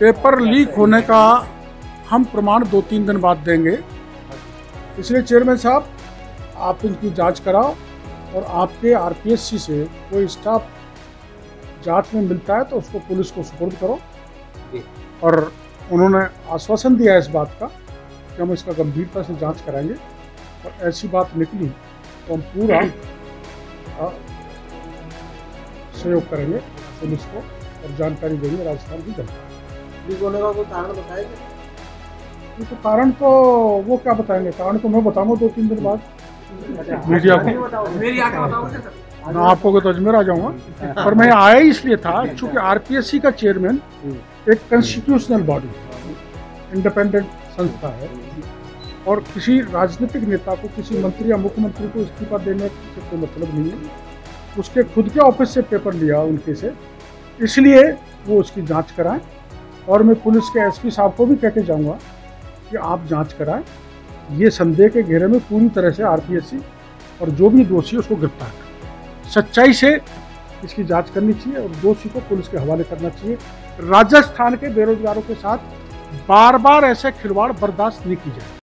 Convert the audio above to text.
Paper leak होने का हम प्रमाण दो तीन दिन बाद देंगे। इसलिए चेयरमैन साहब आप इनकी जाँच कराओ और आपके आरपीएससी से कोई स्टाफ जाँच में मिलता है तो उसको पुलिस को सुपुर्द करो। और उन्होंने आश्वासन दिया है इस बात का कि हम इसका गंभीरता से जाँच कराएँगे और ऐसी बात निकली तो हम पूरा सहयोग करेंगे पुलिस को और जानकारी देंगे राजस्थान की जनता। लीक होने का कोई कारण बताएगा? तो कारण तो वो क्या बताएँगे? कारण तो मैं बताऊँगा दो तीन दिन बाद। मीडिया को मैं आपको को तो अजमेर आ जाऊँगा। पर मैं आया ही इसलिए था क्योंकि आरपीएससी का चेयरमैन एक कॉन्स्टिट्यूशनल बॉडी इंडिपेंडेंट संस्था है। और किसी राजनीतिक नेता को किसी मंत्री या मुख्यमंत्री को इस्तीफा देने से कोई मतलब नहीं है। उसके खुद के ऑफ़िस से पेपर लिया उनके से। इसलिए वो उसकी जाँच कराएँ। और मैं पुलिस के एसपी साहब को भी कह के जाऊँगा कि आप जाँच कराएँ। ये संदेह के घेरे में पूरी तरह से आरपीएससी और जो भी दोषी है उसको गिरफ़्तार करें। सच्चाई से इसकी जाँच करनी चाहिए और दोषी को पुलिस के हवाले करना चाहिए। राजस्थान के बेरोजगारों के साथ बार बार ऐसे खिलवाड़ बर्दाश्त नहीं की जाए।